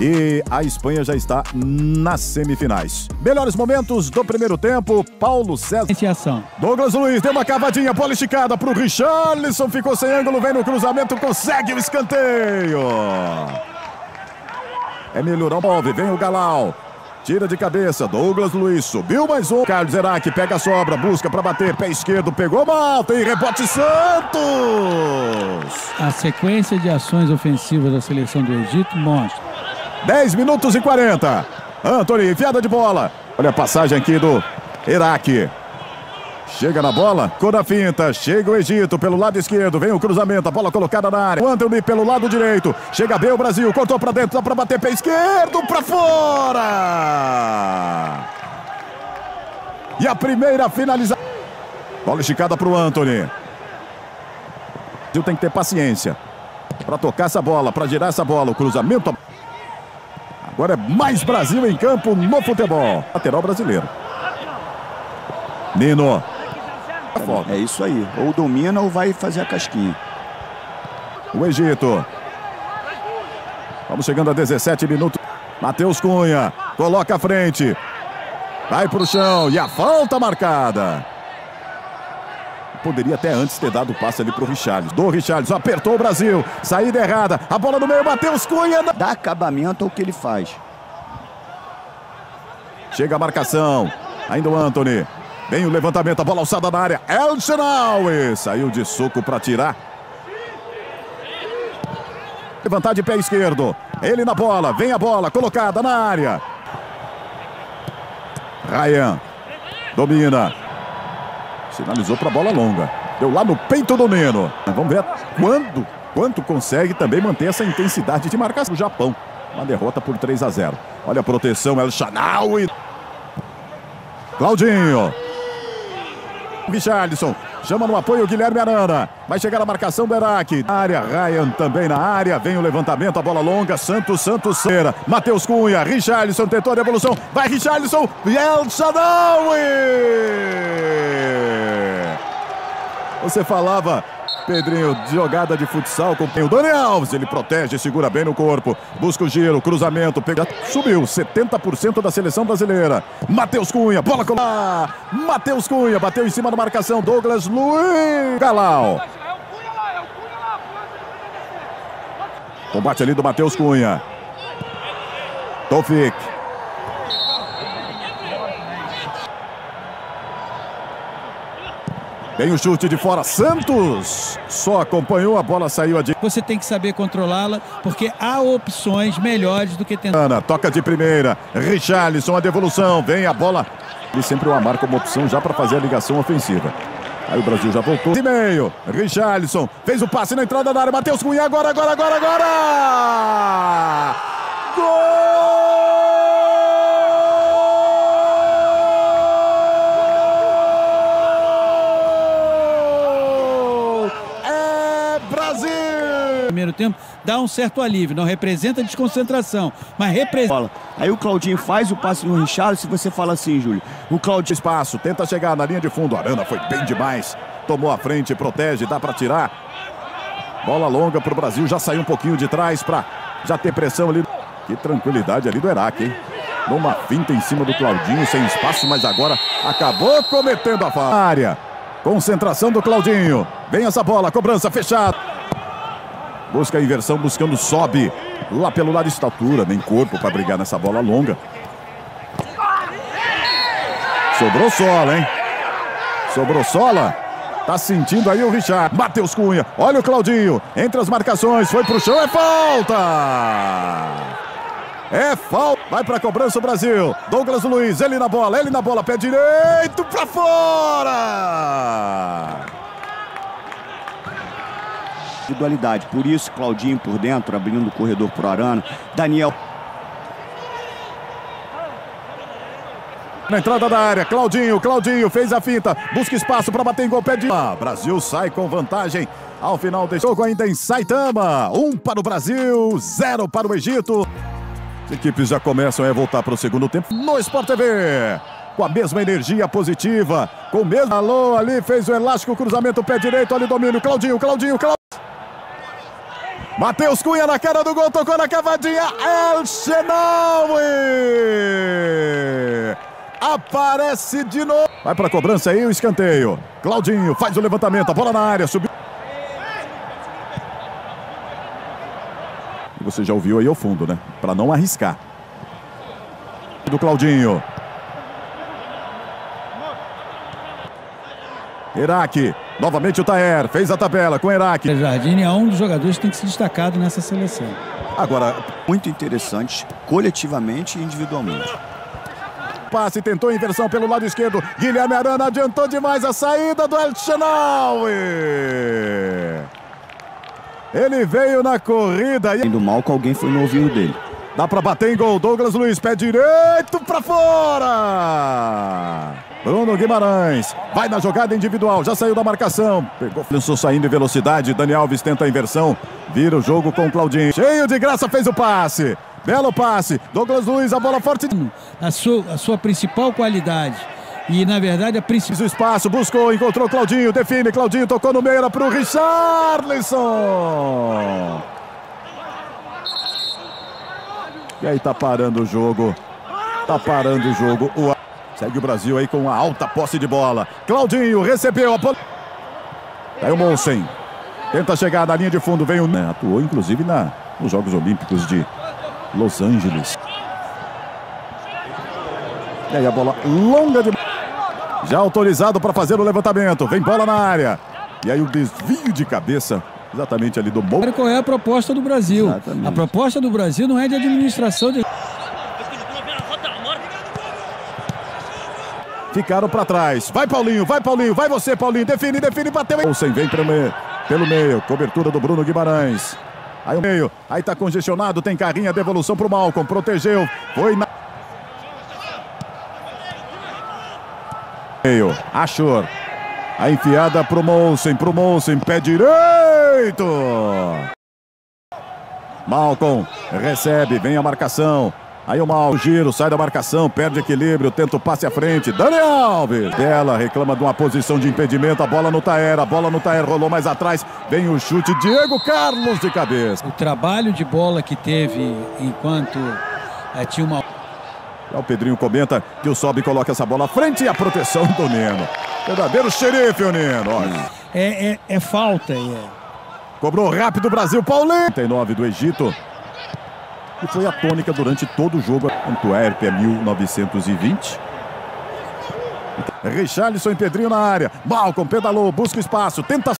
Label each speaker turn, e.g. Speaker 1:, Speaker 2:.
Speaker 1: E a Espanha já está nas semifinais. Melhores momentos do primeiro tempo, Paulo César. Douglas Luiz deu uma cavadinha, bola esticada para o Richarlison, ficou sem ângulo, vem no cruzamento, consegue o escanteio. Emílio Romove, vem o Galau. Tira de cabeça, Douglas Luiz subiu mais um. Carlos Zerac pega a sobra, busca para bater, pé esquerdo, pegou mal, tem rebote Santos.
Speaker 2: A sequência de ações ofensivas da seleção do Egito mostra.
Speaker 1: 10 minutos e 40. Anthony, enfiada de bola. Olha a passagem aqui do Iraque. Chega na bola, cor finta, chega o Egito pelo lado esquerdo, vem o cruzamento, a bola colocada na área. Anthony pelo lado direito, chega bem o Brasil, cortou para dentro, dá para bater pé esquerdo, para fora! E a primeira finalização. Bola esticada para o Anthony. Brasil tem que ter paciência para tocar essa bola, para girar essa bola, o cruzamento. Agora é mais Brasil em campo no futebol. Lateral brasileiro. Nino.
Speaker 3: É isso aí. Ou domina ou vai fazer a casquinha.
Speaker 1: O Egito. Vamos chegando a 17 minutos. Matheus Cunha. Coloca a frente. Vai para o chão. E a falta marcada. Poderia até antes ter dado o passe ali para o Richarlison. Do Richarlison. Apertou o Brasil. Saída errada. A bola no meio. Matheus Cunha.
Speaker 3: Dá acabamento ao que ele faz.
Speaker 1: Chega a marcação. Ainda o Anthony. Vem o levantamento, a bola alçada na área. El Chenaui saiu de soco para tirar. Levantar de pé esquerdo. Ele na bola, vem a bola, colocada na área. Ryan domina. Sinalizou para a bola longa. Deu lá no peito do Neno. Vamos ver quando, quanto consegue também manter essa intensidade de marcação. O Japão, uma derrota por 3 a 0. Olha a proteção, El Chanaui. Claudinho. Richarlison. Chama no apoio o Guilherme Arana. Vai chegar a marcação do Iraque. Área, Ryan também na área. Vem o levantamento, a bola longa. Santos, Santos, Cera. Matheus Cunha. Richarlison tentou a devolução. Vai Richarlison. El Shadawi. Você falava Pedrinho, jogada de futsal com o Dani Alves. Ele protege, segura bem no corpo. Busca o giro, cruzamento. Pega... Subiu 70% da seleção brasileira. Matheus Cunha, bola com. Ah, Matheus Cunha, bateu em cima da marcação. Douglas Luiz. Galau. Combate ali do Matheus Cunha. Tofik. Tem o chute de fora, Santos só acompanhou, a bola saiu adiante.
Speaker 2: Você tem que saber controlá-la, porque há opções melhores do que tentar.
Speaker 1: Ana, toca de primeira, Richarlison, a devolução, vem a bola. Ele sempre o amar como opção já para fazer a ligação ofensiva. Aí o Brasil já voltou. De meio, Richarlison, fez o passe na entrada da área, Matheus Cunha, agora, agora, agora, agora! Gol!
Speaker 2: Primeiro tempo, dá um certo alívio. Não representa desconcentração, mas representa.
Speaker 3: Aí o Claudinho faz o passe no Richard, se você fala assim, Júlio. O Claudinho.
Speaker 1: Espaço, tenta chegar na linha de fundo. Arana foi bem demais. Tomou a frente, protege, dá para tirar. Bola longa para o Brasil, já saiu um pouquinho de trás para já ter pressão ali. Que tranquilidade ali do Iraque, hein? Numa finta em cima do Claudinho, sem espaço, mas agora acabou cometendo a falha. Concentração do Claudinho. Vem essa bola, cobrança fechada. Busca a inversão, buscando sobe. Lá pelo lado estatura, nem corpo para brigar nessa bola longa. Sobrou sola, hein? Sobrou sola. Tá sentindo aí o Richard. Matheus Cunha. Olha o Claudinho. Entre as marcações. Foi pro chão. É falta. É falta. Vai pra cobrança o Brasil. Douglas Luiz. Ele na bola. Ele na bola. Pé direito pra fora
Speaker 3: individualidade. Por isso, Claudinho por dentro, abrindo o corredor para o Arana. Daniel.
Speaker 1: Na entrada da área, Claudinho, Claudinho fez a finta, busca espaço para bater em gol, pé de... Ah, Brasil sai com vantagem ao final deste jogo ainda em Saitama. Um para o Brasil, zero para o Egito. As equipes já começam a voltar para o segundo tempo no Sport TV. Com a mesma energia positiva, com o mesmo... Alô, ali fez o elástico cruzamento, pé direito, olha o domínio, Claudinho, Claudinho, Claudinho. Matheus Cunha na cara do gol, tocou na cavadinha. El Shenawi. Aparece de novo. Vai para a cobrança aí o escanteio. Claudinho faz o levantamento, a bola na área, subiu. Você já ouviu aí ao fundo, né? Para não arriscar. Do Claudinho. Iraque. Novamente o Taer. Fez a tabela com o Iraque.
Speaker 2: Jardim é um dos jogadores que tem que ser destacado nessa seleção.
Speaker 3: Agora, muito interessante, coletivamente e individualmente.
Speaker 1: Passe, tentou inversão pelo lado esquerdo. Guilherme Arana adiantou demais a saída do El Chenaui. Ele veio na corrida. E...
Speaker 3: Indo mal com alguém foi no ouvido dele.
Speaker 1: Dá para bater em gol. Douglas Luiz, pé direito para fora. Bruno Guimarães vai na jogada individual, já saiu da marcação. Pegou Flinson saindo em velocidade. Dani Alves tenta a inversão. Vira o jogo com o Claudinho. Cheio de graça, fez o passe. Belo passe. Douglas Luiz, a bola forte.
Speaker 2: A sua, a sua principal qualidade. E na verdade a principal.
Speaker 1: O espaço, buscou, encontrou Claudinho, define. Claudinho tocou no meio, era para o Richarlison. E aí tá parando o jogo. Tá parando o jogo. O... Segue o Brasil aí com uma alta posse de bola. Claudinho recebeu a bola. Aí o Monsen. Tenta chegar na linha de fundo. Vem o. É, atuou inclusive na, nos Jogos Olímpicos de Los Angeles. E aí a bola longa de. Já autorizado para fazer o levantamento. Vem bola na área. E aí o desvio de cabeça exatamente ali do Mo.
Speaker 2: Qual é a proposta do Brasil?
Speaker 1: Exatamente.
Speaker 2: A proposta do Brasil não é de administração de.
Speaker 1: Ficaram para trás. Vai Paulinho, vai Paulinho, vai você Paulinho. Define, define, bateu. Olsen vem pelo meio, pelo meio. Cobertura do Bruno Guimarães. Aí o meio, aí tá congestionado, tem carrinha, devolução pro Malcom, protegeu, foi na... Meio, Achor. A enfiada pro Monsen, pro Monsen, pé direito. Malcom recebe, vem a marcação. Aí o mal, giro, sai da marcação, perde equilíbrio, tenta o passe à frente. Dani Alves. Bela reclama de uma posição de impedimento. A bola no Taer, a bola no Taer rolou mais atrás. Vem o chute, Diego Carlos de cabeça.
Speaker 2: O trabalho de bola que teve enquanto é, tinha uma.
Speaker 1: Já o Pedrinho comenta que o Sobe coloca essa bola à frente e a proteção do Neno. Verdadeiro xerife, o Neno. Olha.
Speaker 2: É, é, é falta. É.
Speaker 1: Cobrou rápido o Brasil, Paulinho. 39 do Egito. E foi a tônica durante todo o jogo. Antuérpia 1920. Richarlison e Pedrinho na área. Malcom pedalou, busca espaço, tenta